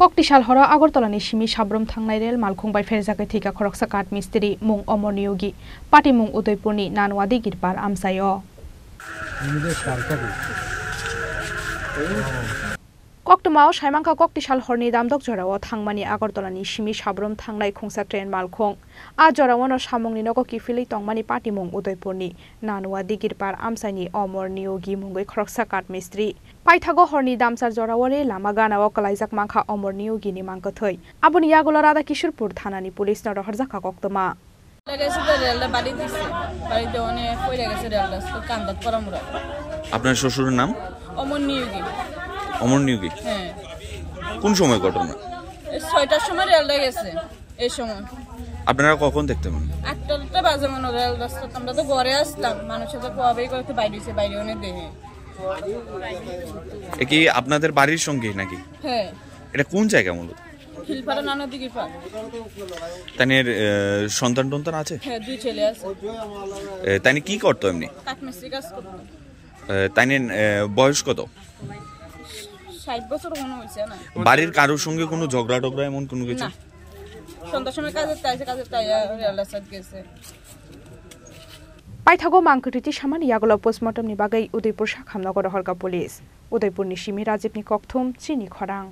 ককটিশাল হর Agartala নিশিমি Sabroom থাংনাই rail মালখুংবাই ফেরজাকে থিকা খরকসা কাঠ মিস্ত্রি মুং অমর নিয়োগী। পাটি মুং উদয়পুরনি নানওয়াদি গিরপার আমসাই অ। tumao shaimang ka kok tisal horni damdok jorao thangmani agartala ni simi sabrom thanglai khongsa train malkhong a jorao no samongni noko kifili tongmani patimong udaipur ni nanwa digir par amsani omor niyogi mungoi khoroksa kat mistri paithago horni damsar jorao re lama gana o kalaijak mangkha omor niyogi ni mangko thoi abuni yagola radha kishorpur thana ni police no roharja ka koktoma আপনার শ্বশুরের নাম অমর নিয়োগী হ্যাঁ। কোন সময় ঘটনা? এই ছয়টার সময় রেলটা গেছে এই সময়। আপনারা কখন দেখতে পান? আটটা বাজে মনে রেল রাস্তা। আমরা তো ঘরে আসতাম মানুষের তো কোয়াবেই করতে বাইরে বাইরে অনেক দেহে। এ কি আপনাদের বাড়ির সঙ্গে নাকি? হ্যাঁ। এটা কোন জায়গা মূলত? নানা সন্তান টন্তান আছে? হ্যাঁ দুই ছেলে আছে। এ, কি করতো এমনি? কাঠমিস্ত্রি কাজ করতো। তাইনের বয়স কত? ষাট বছর কোনো হয়েছে না। বাড়ির কারোর সঙ্গে কোনো ঝগড়া টগড়া এমন কোনো কিছু? না। সন্ধ্যার সময় তাইছে গেছে। পাইথাগো সামান ইয়াগল পোস্টমর্টম নিবাগাই উদয়পুর শাখামনগর হরগা পুলিশ। উদয়পুর নিশিমি রাজীব নিককথুম চিনি খরাং